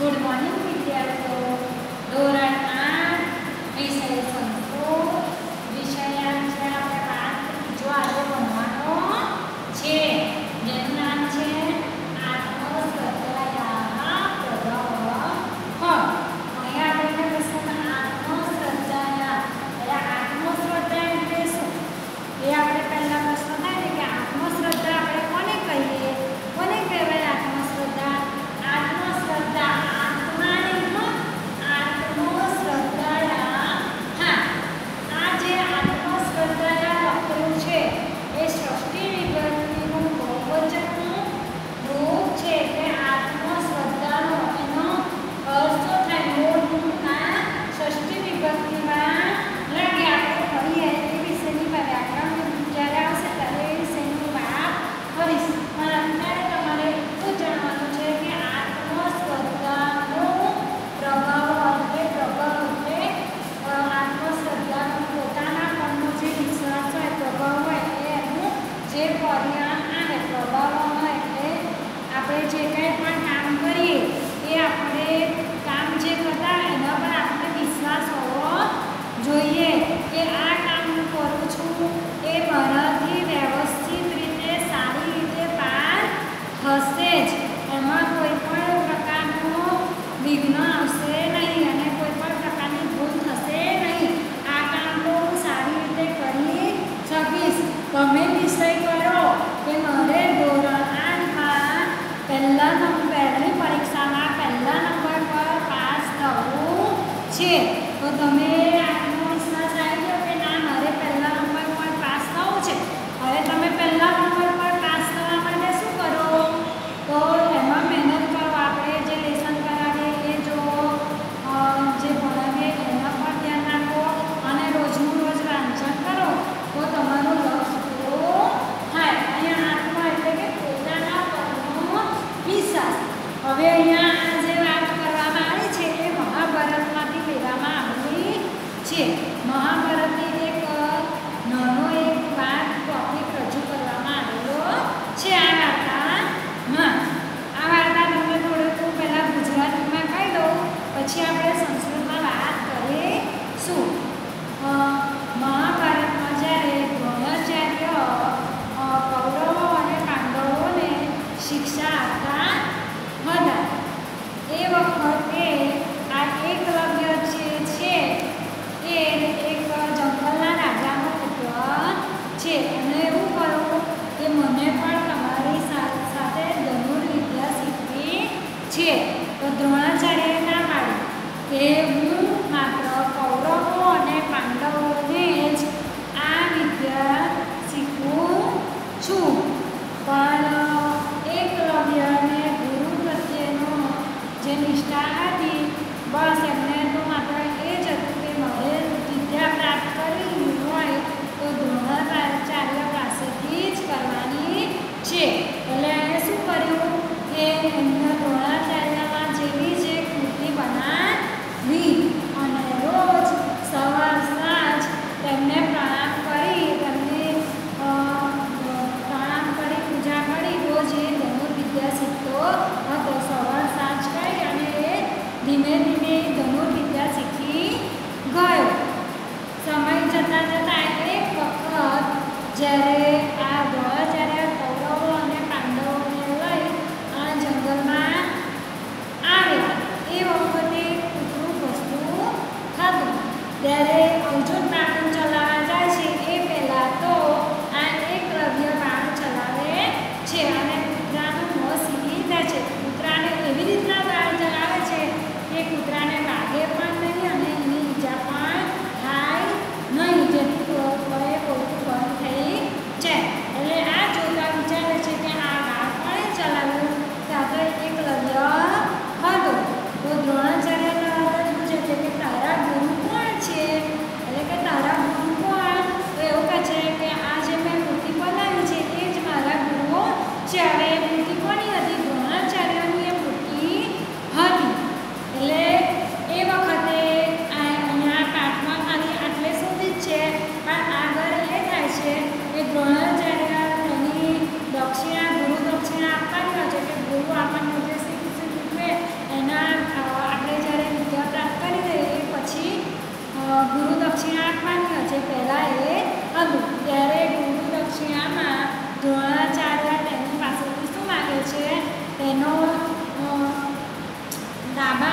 Good morning વિદ્યાર્થીઓ. ધોરણ આઠ વિષય સંસ્કૃત જે કંઈ પણ કામ કરીએ, એ આપણે કામ જે કરતા એના પર આપણે વિશ્વાસ હોવો જોઈએ. છે તો તમે bien. જ્યારે આ દ્રોણાચાર્ય કૌરવો અને પાંડવોને લઈ આ જંગલમાં આવે, એ વખતે કૂતરું વસ્તુ હતું ત્યારે Nah,